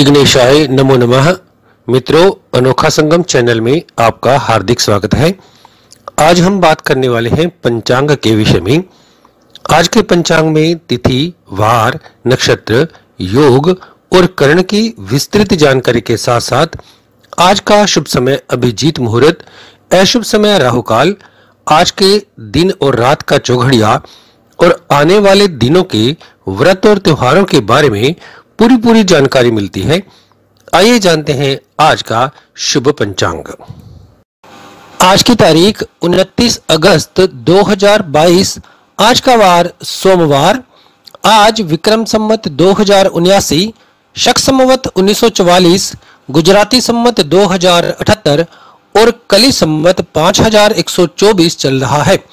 विघ्नेशाय नमो नमः। मित्रों, अनोखा संगम चैनल में आपका हार्दिक स्वागत है। आज हम बात करने वाले हैं पंचांग के विषय में। आज के पंचांग में तिथि, वार, नक्षत्र, योग और कर्ण की विस्तृत जानकारी के साथ साथ आज का शुभ समय अभिजीत मुहूर्त, अशुभ समय राहु काल आज के दिन और रात का चौघड़िया और आने वाले दिनों के व्रत और त्योहारों के बारे में पूरी पूरी जानकारी मिलती है। आइए जानते हैं आज का शुभ पंचांग। आज की तारीख 29 अगस्त 2022 आज का वार सोमवार। आज विक्रम संवत दो शक संवत 1944 गुजराती संवत 2078 और कली संवत 5124 चल रहा है।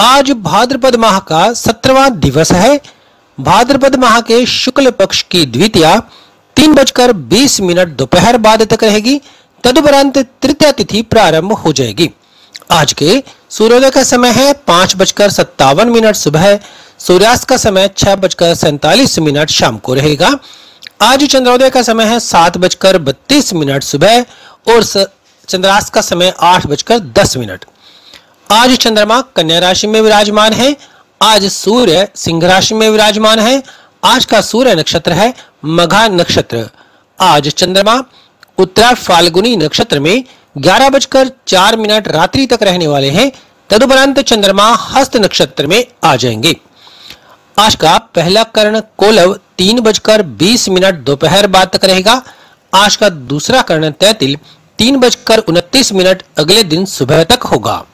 आज भाद्रपद माह का सत्रवा दिवस है। भाद्रपद माह के शुक्ल पक्ष की द्वितीया तीन बजकर बीस मिनट दोपहर बाद तक रहेगी। तदुपरांत तृतीय तिथि प्रारंभ हो जाएगी। आज के सूर्योदय का समय है पाँच बजकर सत्तावन मिनट सुबह। सूर्यास्त का समय छह बजकर सैतालीस मिनट शाम को रहेगा। आज चंद्रोदय का समय है सात बजकर बत्तीस मिनट सुबह और चंद्रास्त का समय आठ बजकर दस मिनट। आज चंद्रमा कन्या राशि में विराजमान है। आज सूर्य सिंह राशि में विराजमान है। आज का सूर्य नक्षत्र है मघा नक्षत्र। आज चंद्रमा, उत्तरा फाल्गुनी नक्षत्र में ग्यारह बजकर चार मिनट रात्रि तक रहने वाले हैं। तदुपरांत चंद्रमा हस्त नक्षत्र में आ जाएँगे। आज का पहला कर्ण कोलव तीन बजकर बीस मिनट दोपहर बाद तक रहेगा। आज का दूसरा कर्ण तैतिल तीन बजकर उनतीस मिनट अगले दिन सुबह तक होगा।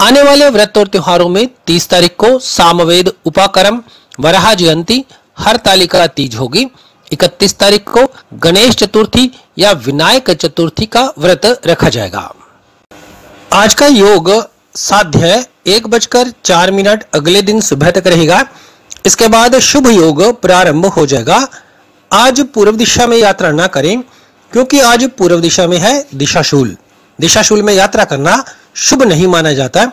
आने वाले व्रत और त्योहारों में 30 तारीख को सामवेद उपाकरम, वराह जयंती, हर तालिका तीज होगी। 31 तारीख को गणेश चतुर्थी या विनायक चतुर्थी का व्रत रखा जाएगा। आज का योग साध्य एक बजकर चार मिनट अगले दिन सुबह तक रहेगा। इसके बाद शुभ योग प्रारंभ हो जाएगा। आज पूर्व दिशा में यात्रा ना करें, क्योंकि आज पूर्व दिशा में है दिशाशूल। दिशाशूल में यात्रा करना शुभ नहीं माना जाता।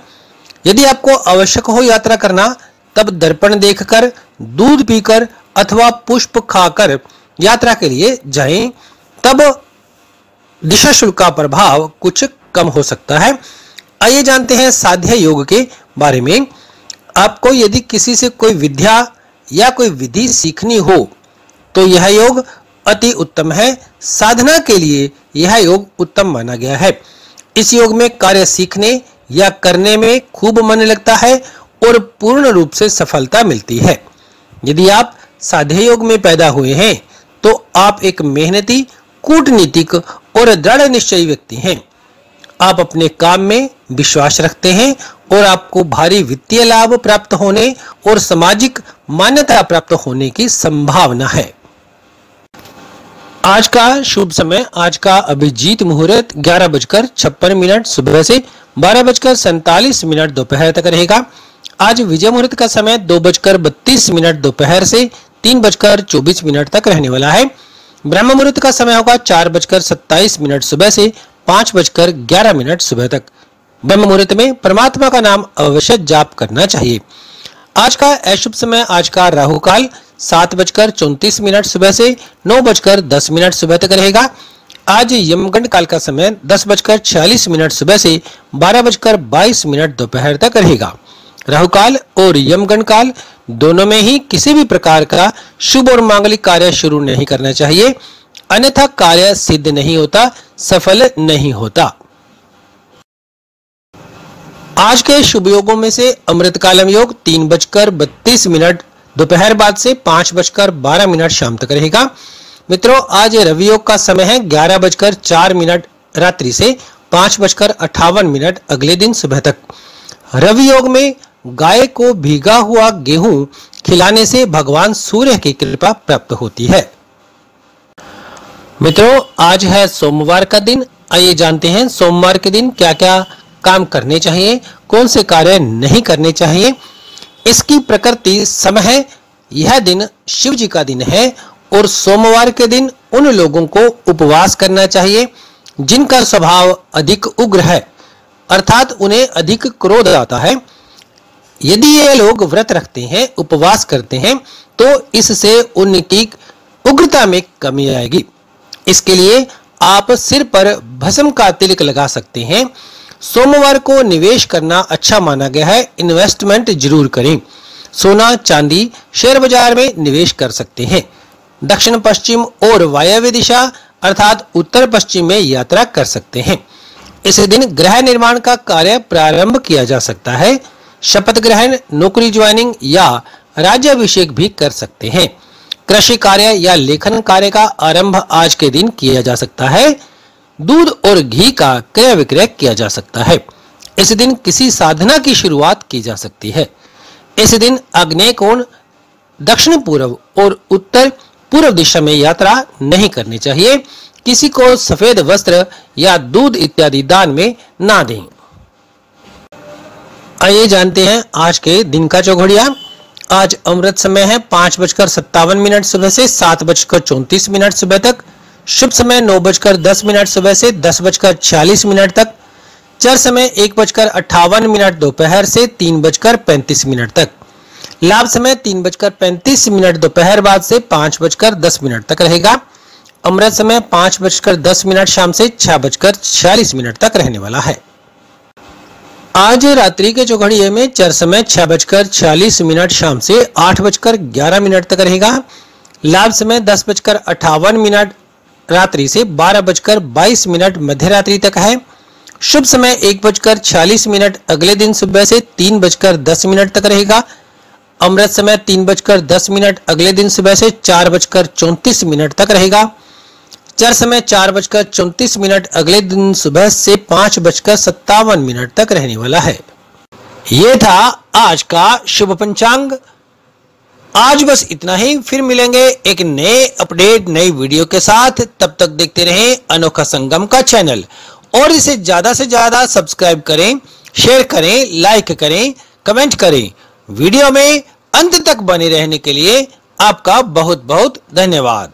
यदि आपको आवश्यक हो यात्रा करना, तब दर्पण देखकर, दूध पीकर अथवा पुष्प खाकर यात्रा के लिए जाएँ। तब दिशा शुल्क का प्रभाव कुछ कम हो सकता है। आइए जानते हैं साध्य योग के बारे में। आपको यदि किसी से कोई विद्या या कोई विधि सीखनी हो तो यह योग अति उत्तम है। साधना के लिए यह योग उत्तम माना गया है। इस योग में कार्य सीखने या करने में खूब मन लगता है और पूर्ण रूप से सफलता मिलती है। यदि आप साधे योग में पैदा हुए हैं तो आप एक मेहनती, कूटनीतिक और दृढ़ निश्चयी व्यक्ति हैं। आप अपने काम में विश्वास रखते हैं और आपको भारी वित्तीय लाभ प्राप्त होने और सामाजिक मान्यता प्राप्त होने की संभावना है। आज का शुभ समय, आज का अभिजीत मुहूर्त, ग्यारह बजकर छप्पन मिनट, सुबह से बारह बजकर सैतालीस मिनट दोपहर तक रहेगा। आज विजय मुहूर्त का समय दो बजकर बत्तीस मिनट दोपहर से तीन बजकर चौबीस मिनट तक रहने वाला है। ब्रह्म मुहूर्त का समय होगा चार बजकर सत्ताईस मिनट, सुबह से पाँच बजकर ग्यारह मिनट, सुबह तक। ब्रह्म मुहूर्त में परमात्मा का नाम अवश्य जाप करना चाहिए। आज का अशुभ समय, आज का राहु काल सात बजकर चौंतीस मिनट सुबह से नौ बजकर दस मिनट सुबह तक रहेगा। आज यमगंड काल का समय दस बजकर छियालीस मिनट सुबह से बारह बजकर बाईस मिनट दोपहर तक रहेगा। राहु काल और यमगंड काल दोनों में ही किसी भी प्रकार का शुभ और मांगलिक कार्य शुरू नहीं करना चाहिए। अन्यथा कार्य सिद्ध नहीं होता, सफल नहीं होता। आज के शुभ योगों में से अमृत कालम योग तीन बजकर बत्तीस मिनट दोपहर बाद से पाँच बजकर बारह मिनट शाम तक रहेगा। मित्रों, आज रवि योग का समय है ग्यारह बजकर चार मिनट रात्रि से पाँच बजकर अठावन मिनट अगले दिन सुबह तक। रवि योग में गाय को भीगा हुआ गेहूँ खिलाने से भगवान सूर्य की कृपा प्राप्त होती है। मित्रों, आज है सोमवार का दिन। आइए जानते हैं सोमवार के दिन क्या क्या काम करने चाहिए, कौन से कार्य नहीं करने चाहिए। इसकी प्रकृति समय है। यह दिन शिव जी का दिन है और सोमवार के दिन उन लोगों को उपवास करना चाहिए, जिनका स्वभाव अधिक उग्र है, अर्थात उन्हें अधिक क्रोध आता है। यदि ये लोग व्रत रखते हैं, उपवास करते हैं तो इससे उनकी उग्रता में कमी आएगी। इसके लिए आप सिर पर भस्म का तिलक लगा सकते हैं। सोमवार को निवेश करना अच्छा माना गया है। इन्वेस्टमेंट ज़रूर करें। सोना, चांदी, शेयर बाज़ार में निवेश कर सकते हैं। दक्षिण पश्चिम और वायव्य दिशा, अर्थात उत्तर पश्चिम में यात्रा कर सकते हैं। इस दिन ग्रह निर्माण का कार्य प्रारंभ किया जा सकता है। शपथ ग्रहण, नौकरी ज्वाइनिंग या राज्याभिषेक भी कर सकते हैं। कृषि कार्य या लेखन कार्य का आरंभ आज के दिन किया जा सकता है। दूध और घी का क्रय विक्रय किया जा सकता है। इस दिन किसी साधना की शुरुआत की जा सकती है। इस दिन अग्नि कोण दक्षिण पूर्व और उत्तर पूर्व दिशा में यात्रा नहीं करनी चाहिए। किसी को सफ़ेद वस्त्र या दूध इत्यादि दान में ना दें। आइए जानते हैं आज के दिन का चौघड़िया। आज अमृत समय है पाँच बजकर सत्तावन मिनट सुबह से सात बजकर चौंतीस मिनट सुबह तक। शुभ समय नौ बजकर दस मिनट, सुबह से दस बजकर छियालीस मिनट तक, चर समय एक बजकर अट्ठावन मिनट, दोपहर से तीन बजकर पैंतीस मिनट तक, लाभ समय तीन बजकर पैंतीस मिनट, दोपहर बाद से पाँच बजकर दस मिनट तक रहेगा, अमृत समय पाँच बजकर दस मिनट, शाम से छह बजकर छियालीस मिनट तक रहने वाला है। आज रात्रि के चौघड़िए में चर समय छह बजकर छियालीस मिनट, शाम से आठ बजकर ग्यारह मिनट तक रहेगा, लाभ समय दस बजकर अठावन मिनट रात्रि से बारह बजकर बाईस मिनट मध्य रात्रि तक है। शुभ समय एक बजकर छियालीस मिनट, अगले दिन सुबह से तीन बजकर दस मिनट तक रहेगा। अमृत समय तीन बजकर दस मिनट, अगले दिन सुबह से चार बजकर चौंतीस मिनट तक रहेगा। चर समय चार बजकर चौतीस मिनट, अगले दिन सुबह से पाँच बजकर सत्तावन मिनट तक रहने वाला है। ये था आज का शुभ पंचांग। आज बस इतना ही, फिर मिलेंगे एक नए अपडेट, नई वीडियो के साथ। तब तक देखते रहें अनोखा संगम का चैनल। और इसे ज़्यादा से ज़्यादा सब्सक्राइब करें, शेयर करें, लाइक करें, कमेंट करें। वीडियो में अंत तक बने रहने के लिए आपका बहुत बहुत धन्यवाद।